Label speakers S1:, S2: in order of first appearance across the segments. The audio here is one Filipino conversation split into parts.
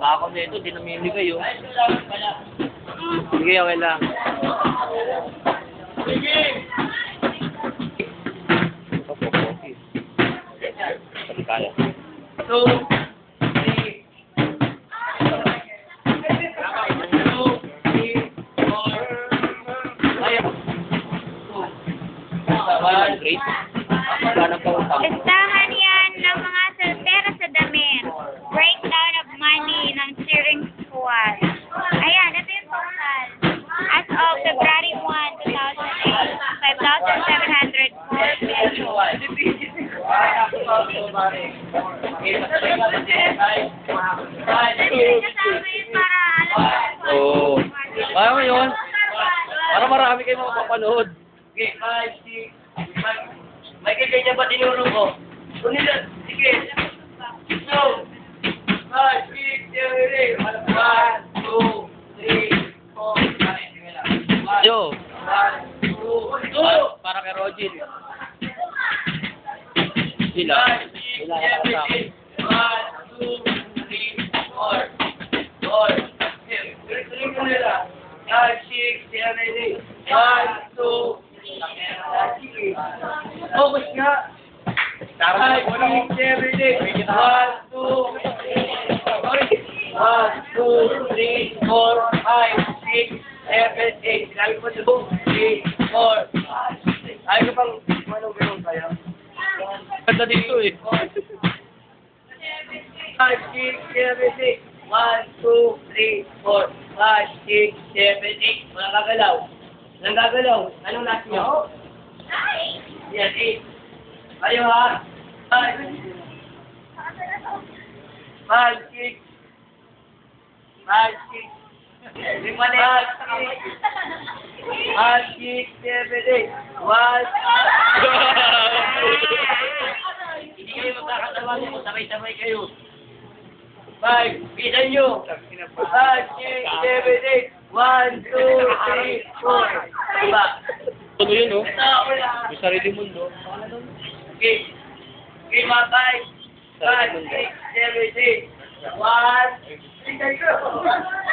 S1: Ako nito, di namili kayo. Sige, okay lang. Opo, okay. Sabi kaya.
S2: Two,
S1: Great. Wala nang pautang.
S3: Listahan yan ng mga soltero sa damit. Breakdown of money ng cheering squad. Ayan, ito yung total. As of February 1, 2008, 5,704 pesos. Yun para alam mo.
S1: Oo. Yun. Para marami kayo makapanood.
S2: Okay, five, six, five. May kagaya ba tinuro ko? Kunin na, sige. Two, five, six, seven, eight. One, two, three, four. One,
S1: Yo.
S2: one, two, two.
S1: Pa- Para kay Rogin. Sila.
S2: Five,
S1: Sila.
S2: One, two, three, four. Four. Okay, tuloy-tuloy mo nila. Five, six, seven, eight. One, two, three. Focus nga. Five, six, eight. One, two. One, two, three, four, five, six, seven, eight. Sinabi ko two, three, four. Ayaw ko pang manong ganun kaya.
S1: Ganda dito eh.
S2: Five, six, seven, eight. One, two, three, four, five, six, seven, eight. Walang gagalaw. Walang gagalaw. Anong last niyo? Yan, eight. Ayaw ha? Five. Five, six. Five, six. Lima na Five, six. Five, six, seven, eight. One. Hindi kayo magkakatawa kung sabay-sabay kayo. Five, bisan nyo. Five, six, seven, eight. One, two, three, four. Diba?
S1: Tulo yun oh. Yung sarili mundo.
S2: Okay. Okay, mga five. Five, six, seven, eight. One.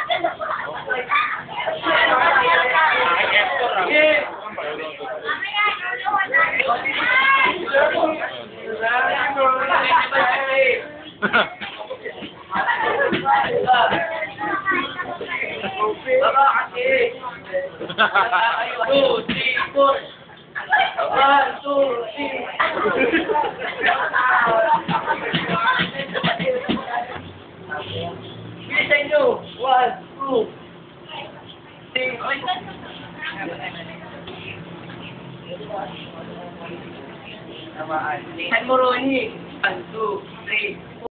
S2: Okay. Baba kasi. Two, three, four. One, two, three. Bilisan nyo. One, two, three. Bilisan mo, Ronnie. One, two, three,